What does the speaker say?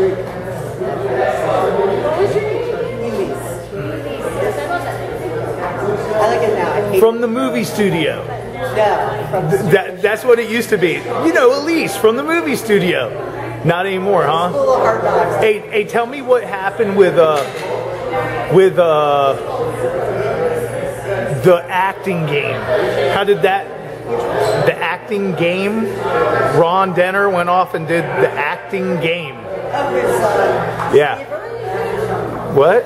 Greek. What was your name? Elise. Yes, I love that name. I like it now. From the movie studio. No, from That, that's what it used to be. You know, Elise from the movie studio. Not anymore, huh? School of Hard Knocks. Hey, hey, tell me what happened with uh, with uh, the acting game. How did that? The acting game. Ron Denner went off and did the acting game. Of his, uh, Yeah. What?